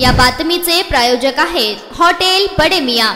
या बातमीचे प्रायोजक आहेत हॉटेल बडेमिया.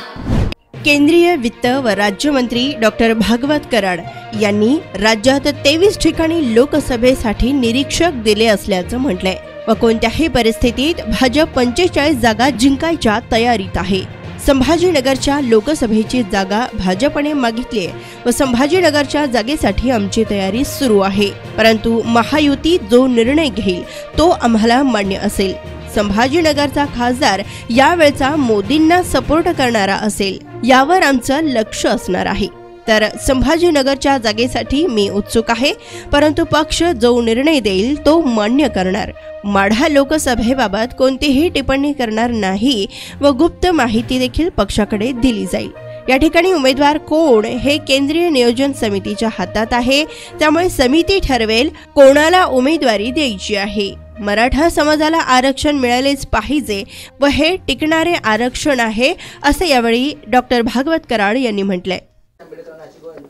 केंद्रीय वित्त व राज्यमंत्री डॉक्टर भागवत कराड यांनी राज्यात तेवीस ठिकाणी लोकसभेसाठी निरीक्षक दिले असल्याचं म्हटलंय व कोणत्याही परिस्थितीत भाजप पंचेचाळीस जागा जिंकायच्या तयारीत आहे. संभाजीनगरच्या लोकसभेची जागा भाजपने मागितली व संभाजीनगरच्या जागेसाठी आमची तयारी सुरू आहे. परंतु महायुती जो निर्णय घेईल तो आम्हाला मान्य असेल. संभाजीनगरचा खासदार यावेळचा मोदींना सपोर्ट करणारा असेल यावर आमचं लक्ष असणार आहे. तर संभाजीनगरच्या जागेसाठी मी उत्सुक आहे परंतु पक्ष जो निर्णय देईल तो मान्य करणार. माढा लोकसभेबाबत कोणतीही टिप्पणी करणार नाही व गुप्त माहिती देखील पक्षाकडे दिली जाईल. या ठिकाणी उमेदवार कोण हे केंद्रीय नियोजन समितीच्या हातात आहे त्यामुळे समिती ठरवेल कोणाला उमेदवारी द्यायची आहे. मराठा समाजाला आरक्षण मिळालेच पाहिजे व हे टिकणारे आरक्षण आहे असे यावेळी डॉक्टर भागवत कराड यांनी म्हटलंय.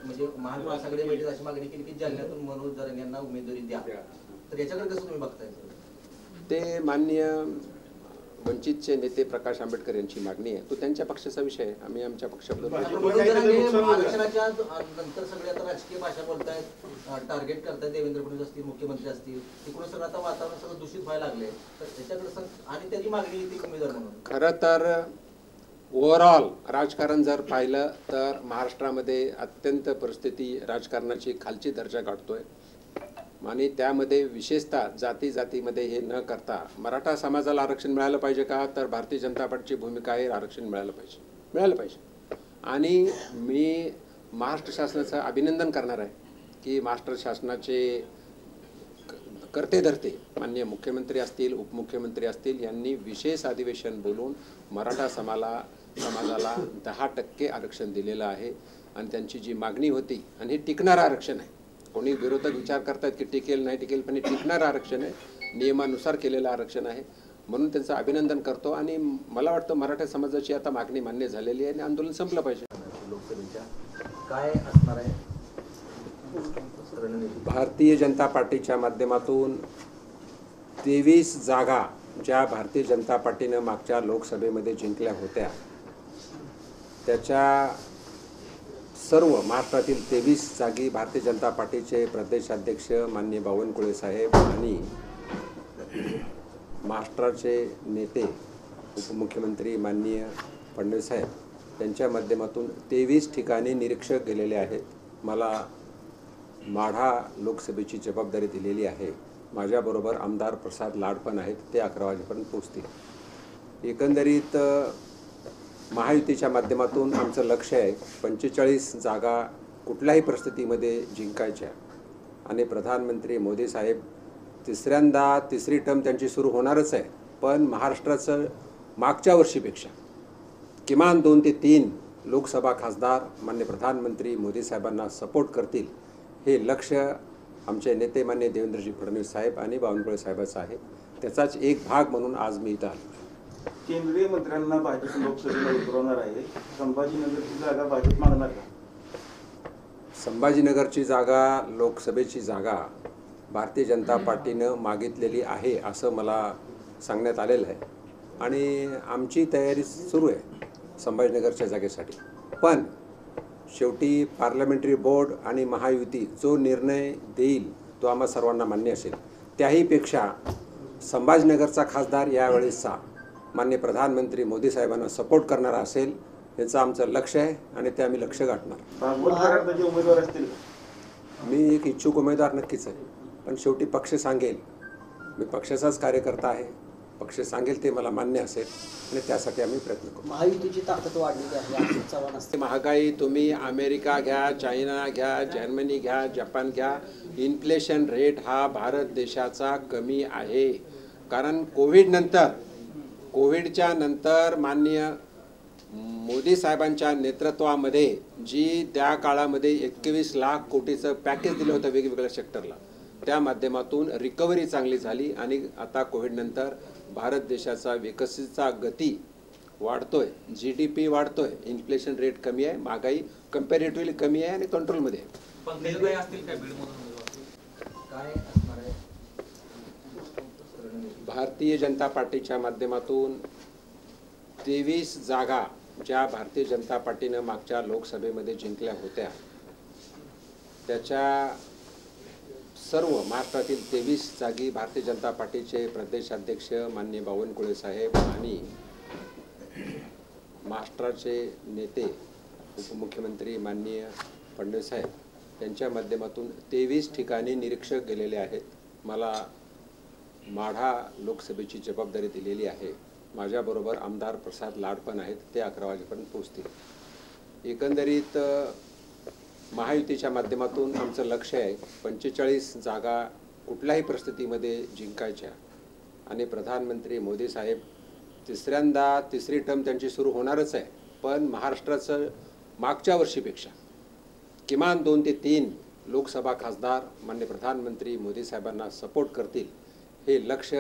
म्हणजे ते मान्य वंचितचे नेते प्रकाश आंबेडकर यांची मागणी आहे. तो त्यांच्या पक्षाचा विषय आहे. आम्ही आमच्या पक्षाबद्दल आरक्षणाच्या नंतर सगळे आता राजकीय भाषा बोलतायत टार्गेट करतायत देवेंद्र फडणवीस असतील मुख्यमंत्री असतील. तिकडून सगळं आता वातावरण सगळं दूषित व्हायला लागले तर त्याच्याकडे आणि त्याची मागणी येते उमेदवार म्हणून. खरं तर ओव्हरऑल राजकारण जर पाहिलं तर महाराष्ट्रामध्ये अत्यंत परिस्थिती राजकारणाची खालची दर्जा गाठतोय. आणि त्यामध्ये विशेषतः जाती जातीमध्ये हे न करता मराठा समाजाला आरक्षण मिळालं पाहिजे का? तर भारतीय जनता पार्टीची भूमिका आहे आरक्षण मिळालं पाहिजे. मिळालं पाहिजे. आणि मी महाराष्ट्र शासनाचं अभिनंदन करणार आहे की महाराष्ट्र शासनाचे करते धरते मान्य मुख्यमंत्री असतील उपमुख्यमंत्री असतील यांनी विशेष अधिवेशन बोलून मराठा समाला समाजाला दहा टक्के आरक्षण दिलेलं आहे. आणि त्यांची जी मागणी होती आणि हे टिकणारं आरक्षण आहे. कोणी विरोधक विचार करतात की टिकेल नाही टिकेल पण हे टिकणारं आरक्षण आहे. नियमानुसार केलेलं आरक्षण आहे. म्हणून त्यांचं अभिनंदन करतो आणि मला वाटतं मराठा समाजाची आता मागणी मान्य झालेली आहे आणि आंदोलन संपलं पाहिजे. लोकसभेच्या काय असणार आहे? भारतीय जनता पार्टीच्या माध्यमातून तेवीस जागा ज्या भारतीय जनता पार्टीनं मागच्या लोकसभेमध्ये जिंकल्या होत्या त्याच्या सर्व महाराष्ट्रातील तेवीस जागी भारतीय जनता पार्टीचे प्रदेशाध्यक्ष माननीय बावनकुळे साहेब आणि महाराष्ट्राचे नेते उपमुख्यमंत्री माननीय फडणवीस साहेब यांच्या माध्यमातून तेवीस ठिकाणी निरीक्षक गेलेले आहेत. मला माढा लोकसभेची जबाबदारी दिलेली आहे. माझ्याबरोबर आमदार प्रसाद लाड पण आहेत ते अकरा वाजेपर्यंत पोचतील एकंदरीत महायुतीच्या माध्यमातून आमचं लक्ष आहे. पंचेचाळीस जागा कुठल्याही परिस्थितीमध्ये जिंकायच्या. आणि प्रधानमंत्री मोदी साहेब तिसऱ्यांदा तिसरी टर्म त्यांची सुरू होणारच आहे. पण महाराष्ट्राचं मागच्या वर्षीपेक्षा किमान दोन ते तीन लोकसभा खासदार मान्य प्रधानमंत्री मोदी साहेबांना सपोर्ट करतील हे लक्ष आमचे नेते मान्य देवेंद्रजी फडणवीस साहेब आणि बावनकुळे साहेबाचं आहे. त्याचाच एक भाग म्हणून आज मी इथं आलो. केंद्रीय मंत्र्यांना भाजप लोकसभेला उतरवणार आहे. संभाजीनगरची जागा भाजप मागणार का? संभाजीनगरची जागा लोकसभेची जागा भारतीय जनता पार्टीनं मागितलेली आहे असं मला सांगण्यात आलेलं आहे. आणि आमची तयारी सुरू आहे संभाजीनगरच्या जागेसाठी. पण शेवटी पार्लमेंटरी बोर्ड आणि महायुती जो निर्णय देईल तो आम्हा सर्वांना मान्य असेल. त्याहीपेक्षा संभाजीनगरचा खासदार यावेळेसचा मान्य प्रधानमंत्री मोदी साहेबांना सपोर्ट करणारा असेल याचं आमचं लक्ष आहे आणि ते आम्ही लक्ष गाठणार उमेदवार असतील मी एक इच्छुक उमेदवार नक्कीच आहे पण शेवटी पक्ष सांगेल. मी पक्षाचाच कार्यकर्ता आहे पक्ष सांगेल ते मला मान्य असेल आणि त्यासाठी आम्ही प्रयत्न करू. महायुतीची ताकद वाढलेली आहे महागाई तुम्ही अमेरिका घ्या चायना घ्या जर्मनी घ्या जपान घ्या. इन्फ्लेशन रेट हा भारत देशाचा कमी आहे. कारण कोविड नंतर कोविडच्या नंतर माननीय मोदी साहेबांच्या नेतृत्वामध्ये जी त्या काळामध्ये एकवीस लाख कोटीचं पॅकेज दिलं होतं वेगवेगळ्या सेक्टरला त्या माध्यमातून रिकव्हरी चांगली झाली आणि आता कोविडनंतर भारत देशाचा विकसितचा गती वाढतोय जी डी पी वाढतोय इन्फ्लेशन रेट कमी आहे महागाई कम्पॅरेटिव्हली कमी आहे आणि कंट्रोलमध्ये आहे पंकजाताई असतील काय बीडमधून उमेदवार? काय असणार आहे रणनीती भारतीय जनता पार्टीच्या माध्यमातून तेवीस जागा ज्या भारतीय जनता पार्टीनं मागच्या लोकसभेमध्ये जिंकल्या होत्या त्याच्या सर्व महाराष्ट्रातील तेवीस जागी भारतीय जनता पार्टीचे प्रदेशाध्यक्ष माननीय बावनकुळे साहेब आणि महाराष्ट्राचे नेते उपमुख्यमंत्री माननीय फडणवीस साहेब यांच्या माध्यमातून तेवीस ठिकाणी निरीक्षक गेलेले आहेत. मला माढा लोकसभेची जबाबदारी दिलेली आहे. माझ्याबरोबर आमदार प्रसाद लाड पण आहेत ते अकरा वाजेपर्यंत पोचतील एकंदरीत महायुतीच्या माध्यमातून आमचं लक्ष आहे पंचेचाळीस जागा कुठल्याही परिस्थितीमध्ये जिंकायच्या. आणि प्रधानमंत्री मोदी साहेब तिसऱ्यांदा तिसरी टर्म त्यांची सुरू होणारच आहे पण महाराष्ट्राचं मागच्या वर्षीपेक्षा किमान दोन ते तीन लोकसभा खासदार मान्य प्रधानमंत्री मोदी साहेबांना सपोर्ट करतील. हे लक्ष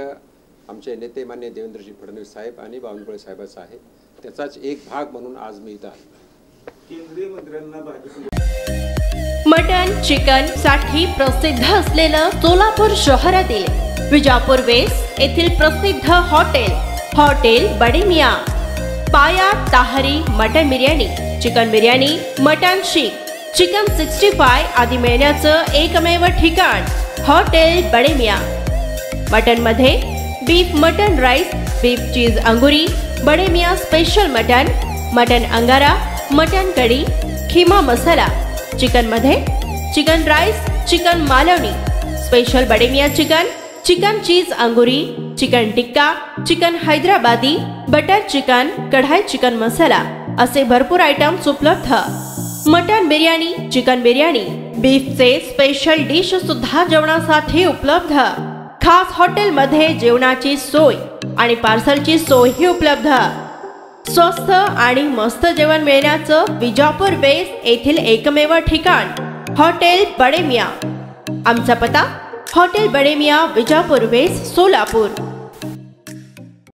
आमचे नेते मान्य देवेंद्रजी फडणवीस साहेब आणि बावनकुळे साहेबाचं आहे. त्याचाच एक भाग म्हणून आज मी इथं केंद्रीय मंत्र्यांना मटन चिकनसाठी प्रसिद्ध असलेलं सोलापूर शहरातील विजापूर वेस्ट येथील प्रसिद्ध hotel hotel Bademiya. Paya tahri mutton biryani chicken biryani mutton seekh chicken sixty five आदी मिळण्याचं एकमेव ठिकाण hotel Bademiya. मटनमध्ये beef mutton rice beef cheese angoori Bademiya special mutton mutton angara mutton kadhi keema masala. चिकनमध्ये chicken rice chicken Malvani. Special Bademiya chicken chicken cheese angoori chicken tikka chicken Hyderabadi butter chicken kadai chicken masala. असे भरपूर items उपलब्ध. Mutton biryani chicken biryani. बीफचे special dish सुद्धा जेवणासाठी उपलब्ध. खास हॉटेलमध्ये जेवणाची सोय आणि पार्सलची सोयही उपलब्ध. स्वस्त आणि मस्त जेवण मिळण्याचं विजापूर बेस येथील एकमेव ठिकाण हॉटेल बडेमिया. आमचा पता हॉटेल बडेमिया विजापूर बेस सोलापूर.